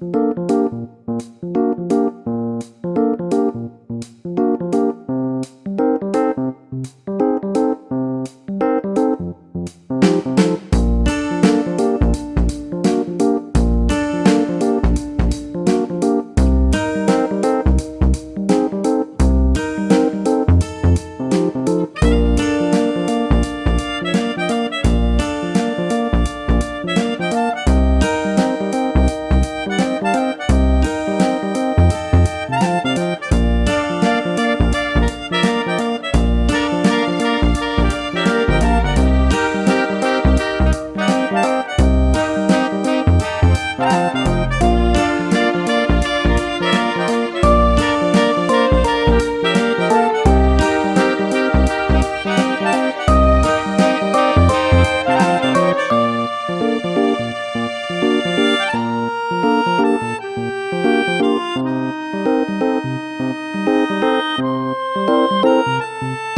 Música Música